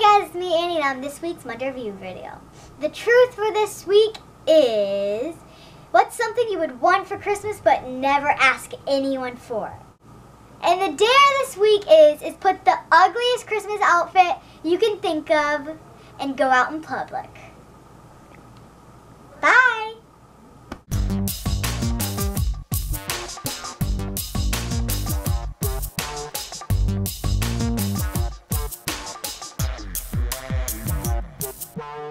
guys, it's me Annie and I'm this week's Monday viewer video. The truth for this week is, what's something you would want for Christmas but never ask anyone for? And the dare this week is, is put the ugliest Christmas outfit you can think of and go out in public. Bye.